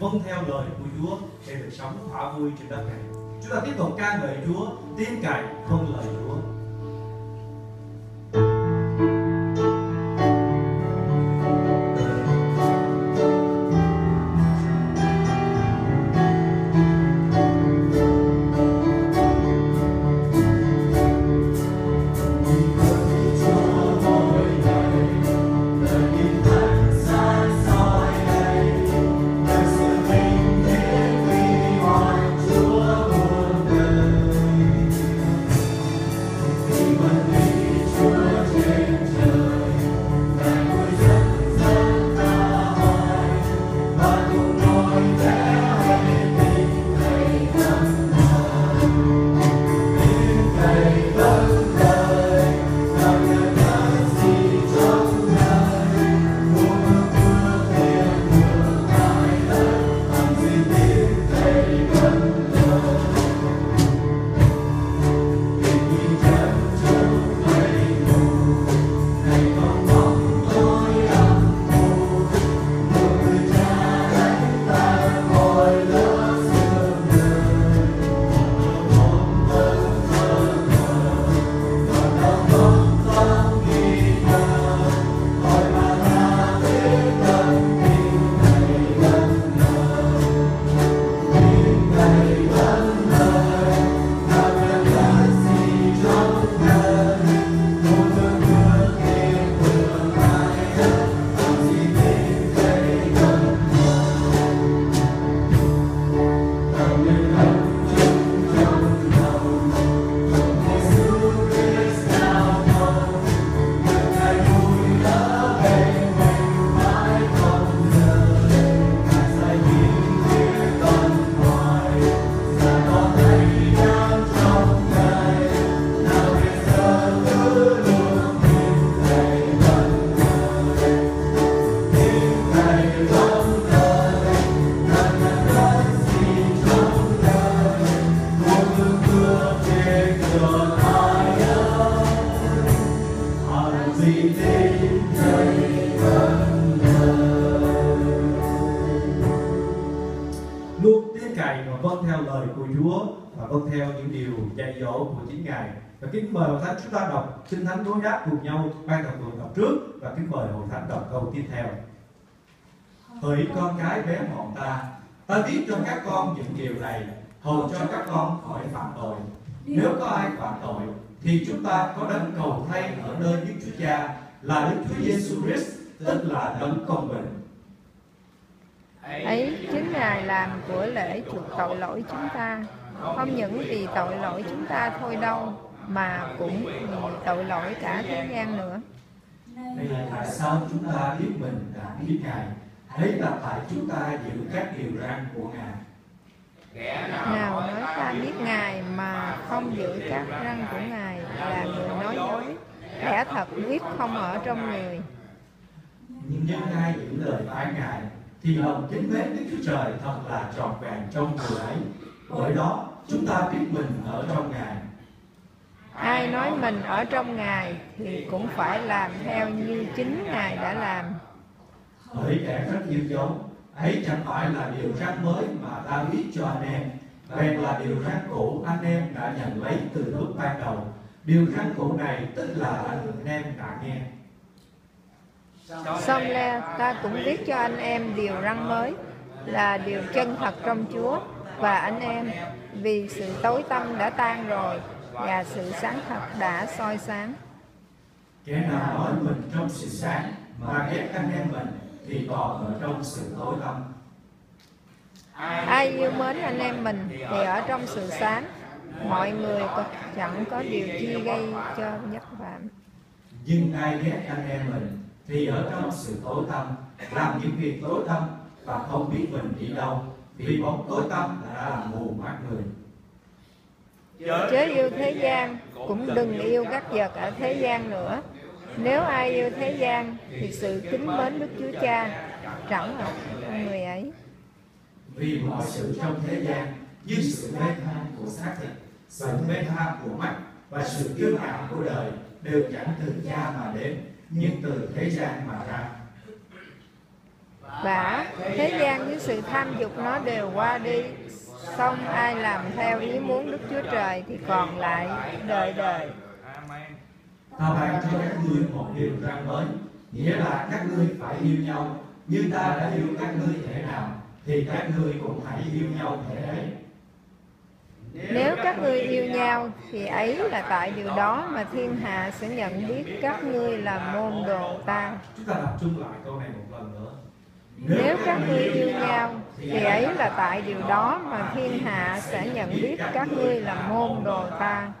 vâng theo lời của Chúa để được sống thỏa vui trên đất này. Chúng ta tiếp tục ca ngợi Chúa, tin cậy vâng lời Chúa. Luôn và vâng theo lời của Chúa và vâng theo những điều dạy dỗ của chính Ngài. Và kính mời hội thánh chúng ta đọc kinh thánh đối đáp cùng nhau ban đầu tuần đọc trước và kính mời hội thánh đọc câu tiếp theo. Hỡi con cái bé mọn ta, ta viết cho các con những điều này hầu cho các con khỏi phạm tội. Nếu có ai phạm tội thì chúng ta có đấng cầu thay ở nơi Đức Chúa Cha là Đức Chúa Giêsu Christ, tức là đấng công bình ấy chính ngài làm của lễ chuộc tội lỗi chúng ta. Không những vì tội lỗi chúng ta thôi đâu mà cũng vì tội lỗi cả thế gian nữa. Đây là tại sao chúng ta biết mình đã biết Ngài? Đấy là tại chúng ta giữ các điều răn của Ngài. Nào nói ta biết ngài mà không giữ các răn của ngài là người nói dối kẻ thật quyết không ở trong người. Nhưng nhân ai giữ lời phán Ngài Thì lòng kính mến Đức Chúa Trời thật là trọn vẹn trong người ấy. Bởi đó chúng ta biết mình ở trong Ngài. Ai nói mình ở trong ngài thì cũng phải làm theo như chính ngài đã làm. Hỡi kẻ rất yêu dấu Ấy chẳng phải là điều răn mới mà ta viết cho anh em. Bèn là điều răn cũ anh em đã nhận lấy từ lúc ban đầu. Điều răn cũ này tức là anh em đã nghe Xong le ta cũng viết cho anh em điều răn mới là điều chân thật trong Chúa và anh em vì sự tối tâm đã tan rồi và sự sáng thật đã soi sáng. Kẻ nào nói mình trong sự sáng mà ghét anh em mình thì còn ở trong sự tối tăm. Ai yêu mến anh em mình thì ở trong sự sáng, mọi người có, chẳng có điều chi gây cho nhất phạm. Nhưng ai ghét anh em mình thì ở trong sự tối tăm, làm những việc tối tăm và không biết mình đi đâu, vì bóng tối tăm đã làm mù mắt người. Chớ yêu thế gian, cũng đừng yêu các vật ở thế gian nữa. Nếu ai yêu thế gian thì sự kính mến Đức Chúa Cha chẳng ở trong người ấy. Vì mọi sự trong thế gian như sự mê tham của xác thịt, sự mê tham của mắt và sự kiêu ngạo của đời đều chẳng từ cha mà đến, nhưng từ thế gian mà ra. bả thế gian với sự tham dục nó đều qua đi. Xong ai làm theo ý muốn đức chúa trời thì còn lại đời đời. Ta ban cho các ngươi một điều răn mới nghĩa là các ngươi phải yêu nhau. Như ta đã yêu các ngươi thể nào thì các ngươi cũng hãy yêu nhau thể ấy nếu các ngươi yêu nhau, thì ấy là tại điều đó mà thiên hạ sẽ nhận biết các ngươi là môn đồ ta. Chúng ta đọc chung lại câu này một lần nữa nếu các ngươi yêu nhau, thì ấy là tại điều đó mà thiên hạ sẽ nhận biết các ngươi là môn đồ ta.